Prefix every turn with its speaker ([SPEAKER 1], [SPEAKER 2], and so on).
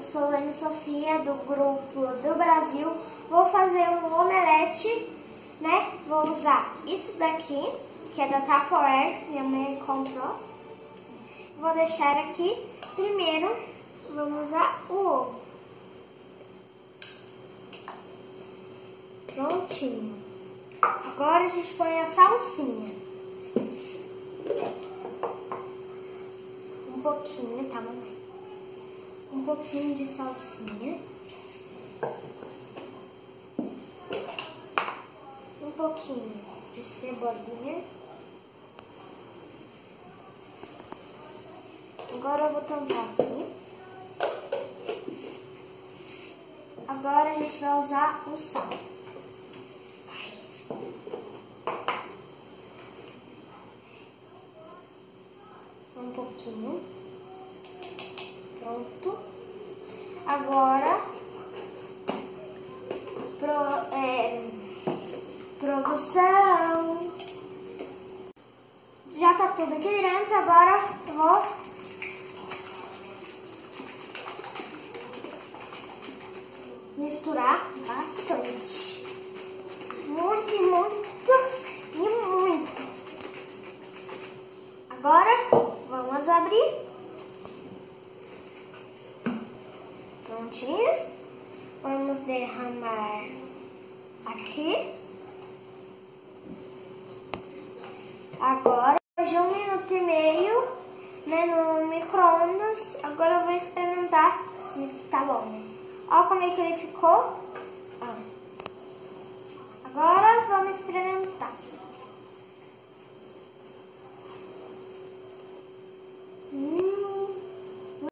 [SPEAKER 1] sou Ana Sofia do grupo do Brasil. Vou fazer um omelete, né? Vou usar isso daqui, que é da Tupperware, minha mãe comprou. Vou deixar aqui. Primeiro, vamos usar o ovo. Prontinho. Agora a gente põe a salsinha. Um pouquinho, tá, mamãe? Pouquinho de salsinha. Um pouquinho de cebolinha. Agora eu vou tampar aqui. Agora a gente vai usar o sal. um pouquinho. Pronto. Agora, pro, é, produção. Já tá tudo aqui dentro, agora vou misturar bastante. Muito, muito e muito. Agora Vamos abrir. Prontinho. Vamos derramar aqui. Agora, de um minuto e meio né, no micro-ondas. Agora eu vou experimentar se está bom. Olha como é que ele ficou. Agora vamos experimentar.